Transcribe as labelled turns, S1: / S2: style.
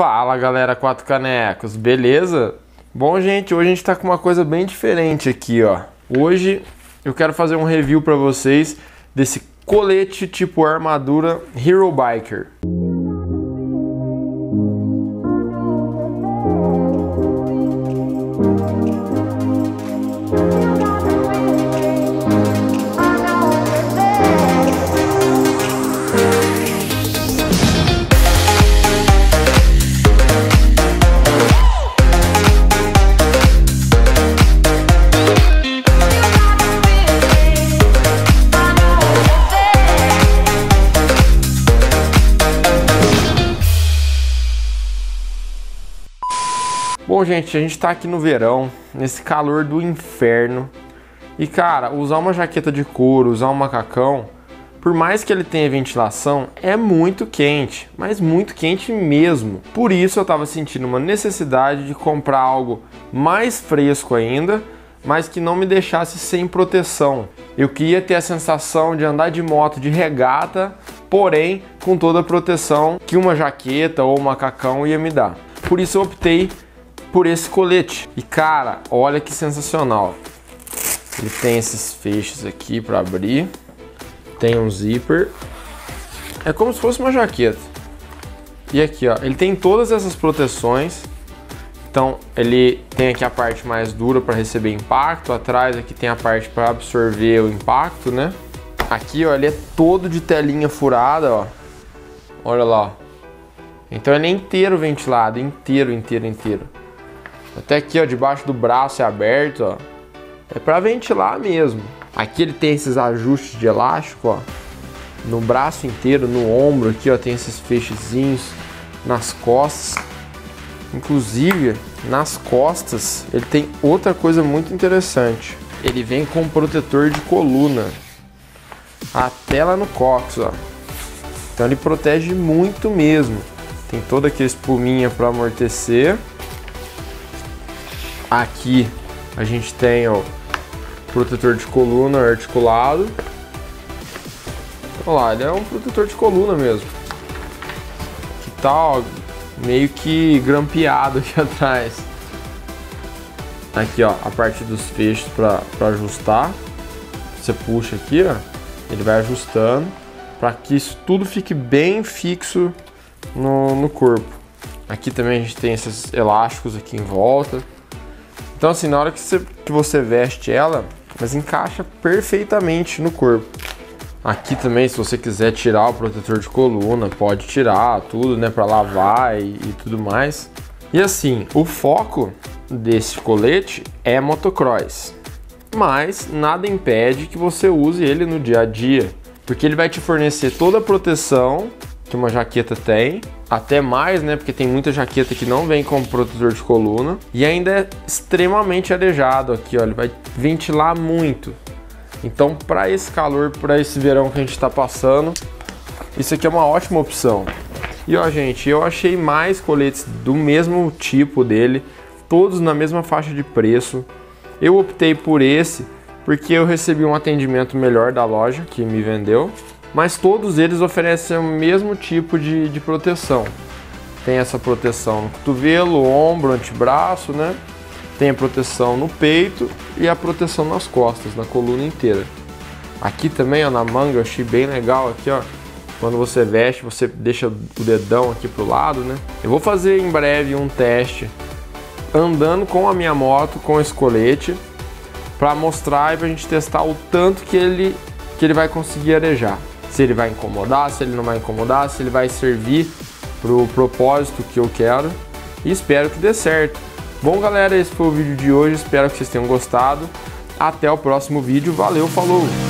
S1: Fala galera, quatro canecos, beleza? Bom gente, hoje a gente tá com uma coisa bem diferente aqui, ó. Hoje eu quero fazer um review para vocês desse colete tipo armadura Hero Biker. Bom, gente, a gente tá aqui no verão, nesse calor do inferno. E, cara, usar uma jaqueta de couro, usar um macacão, por mais que ele tenha ventilação, é muito quente, mas muito quente mesmo. Por isso eu tava sentindo uma necessidade de comprar algo mais fresco ainda, mas que não me deixasse sem proteção. Eu queria ter a sensação de andar de moto de regata, porém com toda a proteção que uma jaqueta ou um macacão ia me dar. Por isso eu optei por esse colete. E cara, olha que sensacional. Ele tem esses feixes aqui para abrir. Tem um zíper. É como se fosse uma jaqueta. E aqui, ó, ele tem todas essas proteções. Então, ele tem aqui a parte mais dura para receber impacto, atrás aqui tem a parte para absorver o impacto, né? Aqui, ó, ele é todo de telinha furada, ó. Olha lá. Então ele é inteiro ventilado, inteiro, inteiro, inteiro. Até aqui, ó, debaixo do braço é aberto, ó. É para ventilar mesmo. Aqui ele tem esses ajustes de elástico, ó. No braço inteiro, no ombro aqui, ó, tem esses feixezinhos nas costas. Inclusive, nas costas, ele tem outra coisa muito interessante. Ele vem com protetor de coluna. Até lá no cox, ó. Então ele protege muito mesmo. Tem toda aquela espuminha para amortecer. Aqui a gente tem o protetor de coluna articulado. Olha lá, ele é um protetor de coluna mesmo. Que tá ó, meio que grampeado aqui atrás. Aqui ó, a parte dos fechos para ajustar. Você puxa aqui, ó, ele vai ajustando para que isso tudo fique bem fixo no, no corpo. Aqui também a gente tem esses elásticos aqui em volta. Então assim, na hora que você, que você veste ela, mas encaixa perfeitamente no corpo. Aqui também, se você quiser tirar o protetor de coluna, pode tirar tudo, né, para lavar e, e tudo mais. E assim, o foco desse colete é motocross, mas nada impede que você use ele no dia a dia, porque ele vai te fornecer toda a proteção que uma jaqueta tem, até mais, né? Porque tem muita jaqueta que não vem com protetor de coluna e ainda é extremamente arejado aqui, ó, ele vai ventilar muito. Então, para esse calor, para esse verão que a gente está passando, isso aqui é uma ótima opção. E ó, gente, eu achei mais coletes do mesmo tipo dele, todos na mesma faixa de preço. Eu optei por esse porque eu recebi um atendimento melhor da loja que me vendeu mas todos eles oferecem o mesmo tipo de, de proteção. Tem essa proteção no cotovelo, ombro, antebraço, né? Tem a proteção no peito e a proteção nas costas, na coluna inteira. Aqui também, ó, na manga, eu achei bem legal aqui, ó. Quando você veste, você deixa o dedão aqui pro lado, né? Eu vou fazer em breve um teste andando com a minha moto com esse colete para mostrar e pra gente testar o tanto que ele que ele vai conseguir arejar se ele vai incomodar, se ele não vai incomodar, se ele vai servir para o propósito que eu quero e espero que dê certo. Bom, galera, esse foi o vídeo de hoje, espero que vocês tenham gostado. Até o próximo vídeo, valeu, falou!